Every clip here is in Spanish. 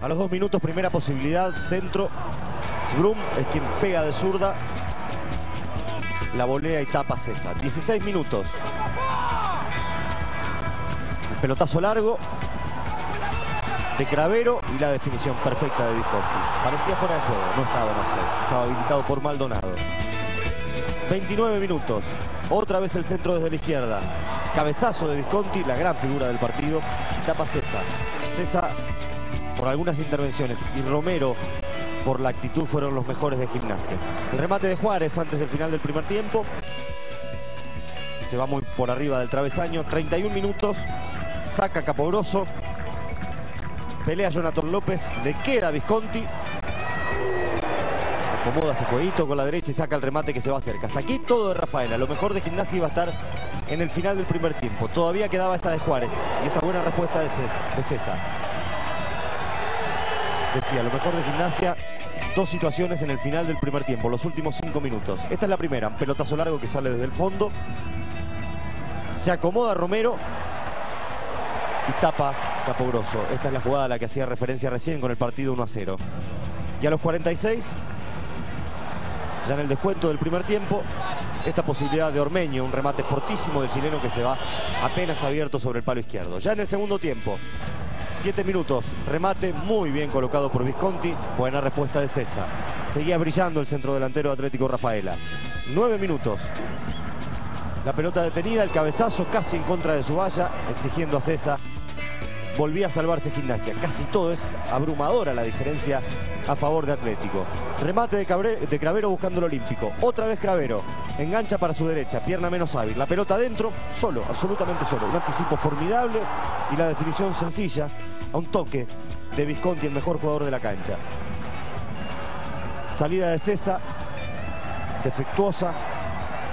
A los dos minutos, primera posibilidad, centro. Brum es quien pega de zurda. La volea y tapa César. 16 minutos. El pelotazo largo de Cravero y la definición perfecta de Visconti. Parecía fuera de juego, no estaba no sé, estaba habilitado por Maldonado. 29 minutos, otra vez el centro desde la izquierda. Cabezazo de Visconti, la gran figura del partido, tapa César. César por algunas intervenciones y Romero por la actitud fueron los mejores de gimnasia. El remate de Juárez antes del final del primer tiempo. Se va muy por arriba del travesaño. 31 minutos. Saca Capogroso. Pelea Jonathan López. Le queda Visconti. Acomoda ese jueguito con la derecha y saca el remate que se va cerca. Hasta aquí todo de Rafaela. Lo mejor de gimnasia iba a estar en el final del primer tiempo. Todavía quedaba esta de Juárez. Y esta buena respuesta de César decía, lo mejor de gimnasia, dos situaciones en el final del primer tiempo, los últimos cinco minutos. Esta es la primera, un pelotazo largo que sale desde el fondo. Se acomoda Romero y tapa Capogroso. Esta es la jugada a la que hacía referencia recién con el partido 1 a 0. Y a los 46, ya en el descuento del primer tiempo, esta posibilidad de Ormeño, un remate fortísimo del chileno que se va apenas abierto sobre el palo izquierdo. Ya en el segundo tiempo, Siete minutos, remate muy bien colocado por Visconti, buena respuesta de César. Seguía brillando el centro delantero Atlético Rafaela. Nueve minutos. La pelota detenida, el cabezazo casi en contra de su valla, exigiendo a César volvía a salvarse Gimnasia. Casi todo es abrumadora la diferencia a favor de Atlético. Remate de, de Cravero buscando el Olímpico. Otra vez Cravero. Engancha para su derecha, pierna menos hábil. La pelota adentro, solo, absolutamente solo. Un anticipo formidable y la definición sencilla a un toque de Visconti, el mejor jugador de la cancha. Salida de César, defectuosa.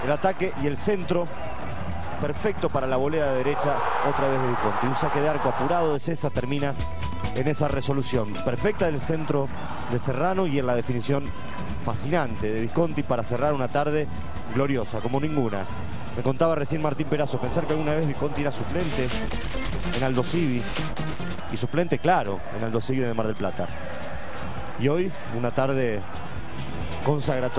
El ataque y el centro perfecto para la volea de derecha otra vez de Visconti. Un saque de arco apurado de César termina en esa resolución. Perfecta del centro de Serrano y en la definición fascinante de Visconti para cerrar una tarde gloriosa, como ninguna. Me contaba recién Martín Perazo, pensar que alguna vez Visconti era suplente en Aldo Civi y suplente, claro, en Aldo Civi de Mar del Plata. Y hoy una tarde consagratoria.